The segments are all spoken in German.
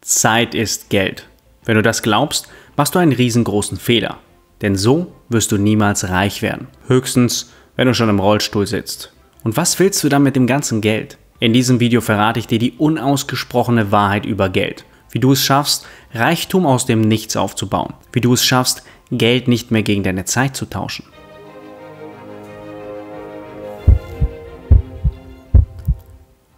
Zeit ist Geld. Wenn du das glaubst, machst du einen riesengroßen Fehler. Denn so wirst du niemals reich werden. Höchstens, wenn du schon im Rollstuhl sitzt. Und was willst du dann mit dem ganzen Geld? In diesem Video verrate ich dir die unausgesprochene Wahrheit über Geld. Wie du es schaffst, Reichtum aus dem Nichts aufzubauen. Wie du es schaffst, Geld nicht mehr gegen deine Zeit zu tauschen.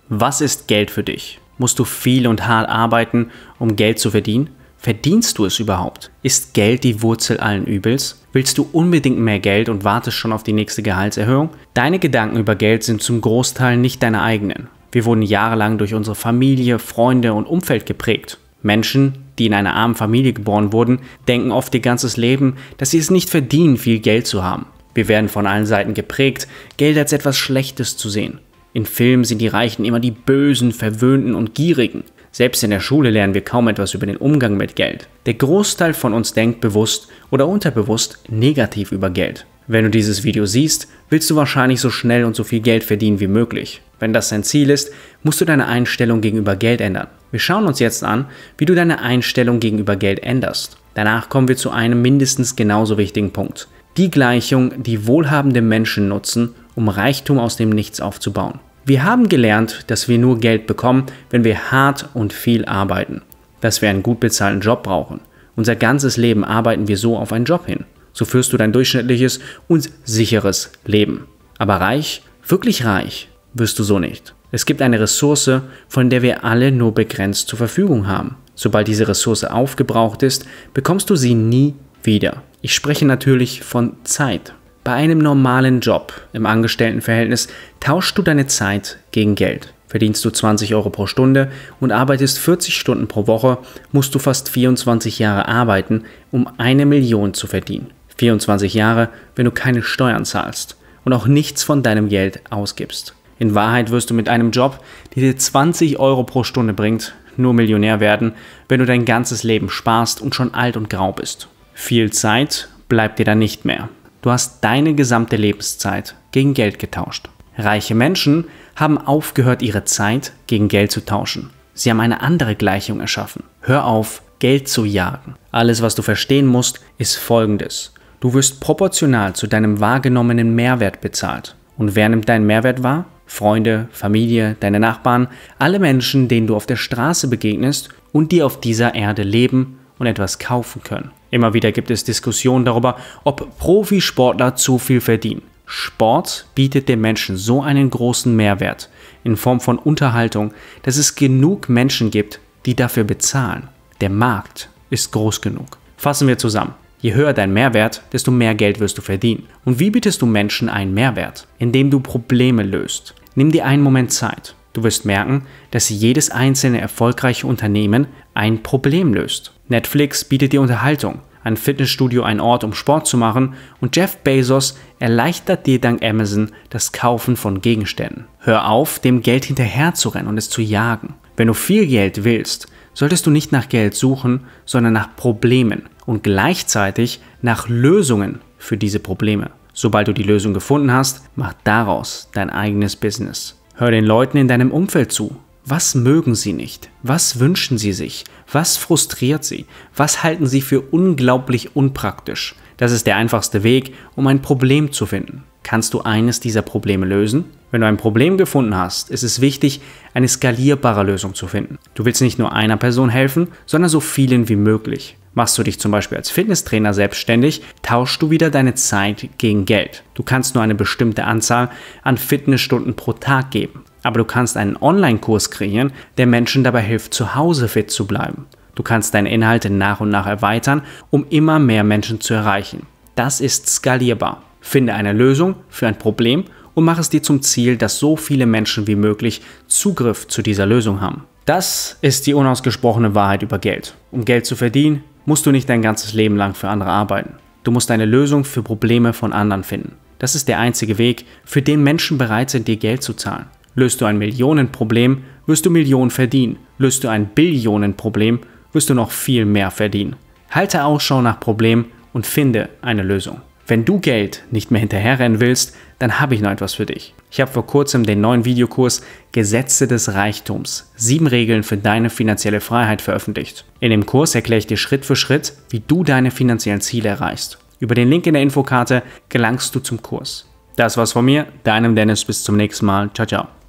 Was ist Geld für dich? Musst du viel und hart arbeiten, um Geld zu verdienen? Verdienst du es überhaupt? Ist Geld die Wurzel allen Übels? Willst du unbedingt mehr Geld und wartest schon auf die nächste Gehaltserhöhung? Deine Gedanken über Geld sind zum Großteil nicht deine eigenen. Wir wurden jahrelang durch unsere Familie, Freunde und Umfeld geprägt. Menschen, die in einer armen Familie geboren wurden, denken oft ihr ganzes Leben, dass sie es nicht verdienen, viel Geld zu haben. Wir werden von allen Seiten geprägt, Geld als etwas Schlechtes zu sehen. In Filmen sind die Reichen immer die Bösen, Verwöhnten und Gierigen. Selbst in der Schule lernen wir kaum etwas über den Umgang mit Geld. Der Großteil von uns denkt bewusst oder unterbewusst negativ über Geld. Wenn du dieses Video siehst, willst du wahrscheinlich so schnell und so viel Geld verdienen wie möglich. Wenn das dein Ziel ist, musst du deine Einstellung gegenüber Geld ändern. Wir schauen uns jetzt an, wie du deine Einstellung gegenüber Geld änderst. Danach kommen wir zu einem mindestens genauso wichtigen Punkt. Die Gleichung, die wohlhabende Menschen nutzen, um Reichtum aus dem Nichts aufzubauen. Wir haben gelernt, dass wir nur Geld bekommen, wenn wir hart und viel arbeiten. Dass wir einen gut bezahlten Job brauchen. Unser ganzes Leben arbeiten wir so auf einen Job hin. So führst du dein durchschnittliches und sicheres Leben. Aber reich, wirklich reich, wirst du so nicht. Es gibt eine Ressource, von der wir alle nur begrenzt zur Verfügung haben. Sobald diese Ressource aufgebraucht ist, bekommst du sie nie wieder. Ich spreche natürlich von Zeit. Bei einem normalen Job im Angestelltenverhältnis tauschst du deine Zeit gegen Geld. Verdienst du 20 Euro pro Stunde und arbeitest 40 Stunden pro Woche, musst du fast 24 Jahre arbeiten, um eine Million zu verdienen. 24 Jahre, wenn du keine Steuern zahlst und auch nichts von deinem Geld ausgibst. In Wahrheit wirst du mit einem Job, der dir 20 Euro pro Stunde bringt, nur Millionär werden, wenn du dein ganzes Leben sparst und schon alt und grau bist. Viel Zeit bleibt dir dann nicht mehr. Du hast deine gesamte Lebenszeit gegen Geld getauscht. Reiche Menschen haben aufgehört, ihre Zeit gegen Geld zu tauschen. Sie haben eine andere Gleichung erschaffen. Hör auf, Geld zu jagen. Alles, was du verstehen musst, ist folgendes. Du wirst proportional zu deinem wahrgenommenen Mehrwert bezahlt. Und wer nimmt deinen Mehrwert wahr? Freunde, Familie, deine Nachbarn, alle Menschen, denen du auf der Straße begegnest und die auf dieser Erde leben und etwas kaufen können. Immer wieder gibt es Diskussionen darüber, ob Profisportler zu viel verdienen. Sport bietet den Menschen so einen großen Mehrwert in Form von Unterhaltung, dass es genug Menschen gibt, die dafür bezahlen. Der Markt ist groß genug. Fassen wir zusammen. Je höher dein Mehrwert, desto mehr Geld wirst du verdienen. Und wie bietest du Menschen einen Mehrwert? Indem du Probleme löst. Nimm dir einen Moment Zeit. Du wirst merken, dass jedes einzelne erfolgreiche Unternehmen ein Problem löst. Netflix bietet dir Unterhaltung, ein Fitnessstudio ein Ort, um Sport zu machen und Jeff Bezos erleichtert dir dank Amazon das Kaufen von Gegenständen. Hör auf, dem Geld hinterherzurennen und es zu jagen. Wenn du viel Geld willst, solltest du nicht nach Geld suchen, sondern nach Problemen und gleichzeitig nach Lösungen für diese Probleme. Sobald du die Lösung gefunden hast, mach daraus dein eigenes Business. Hör den Leuten in deinem Umfeld zu. Was mögen sie nicht? Was wünschen sie sich? Was frustriert sie? Was halten sie für unglaublich unpraktisch? Das ist der einfachste Weg, um ein Problem zu finden. Kannst du eines dieser Probleme lösen? Wenn du ein Problem gefunden hast, ist es wichtig, eine skalierbare Lösung zu finden. Du willst nicht nur einer Person helfen, sondern so vielen wie möglich. Machst du dich zum Beispiel als Fitnesstrainer selbstständig, tauschst du wieder deine Zeit gegen Geld. Du kannst nur eine bestimmte Anzahl an Fitnessstunden pro Tag geben. Aber du kannst einen Online-Kurs kreieren, der Menschen dabei hilft, zu Hause fit zu bleiben. Du kannst deine Inhalte nach und nach erweitern, um immer mehr Menschen zu erreichen. Das ist skalierbar. Finde eine Lösung für ein Problem und mach es dir zum Ziel, dass so viele Menschen wie möglich Zugriff zu dieser Lösung haben. Das ist die unausgesprochene Wahrheit über Geld. Um Geld zu verdienen, musst du nicht dein ganzes Leben lang für andere arbeiten. Du musst eine Lösung für Probleme von anderen finden. Das ist der einzige Weg, für den Menschen bereit sind, dir Geld zu zahlen. Löst du ein Millionenproblem, wirst du Millionen verdienen. Löst du ein Billionenproblem, wirst du noch viel mehr verdienen. Halte Ausschau nach Problemen und finde eine Lösung. Wenn du Geld nicht mehr hinterherrennen willst, dann habe ich noch etwas für dich. Ich habe vor kurzem den neuen Videokurs Gesetze des Reichtums. Sieben Regeln für deine finanzielle Freiheit veröffentlicht. In dem Kurs erkläre ich dir Schritt für Schritt, wie du deine finanziellen Ziele erreichst. Über den Link in der Infokarte gelangst du zum Kurs. Das war's von mir, deinem Dennis. Bis zum nächsten Mal. Ciao, ciao.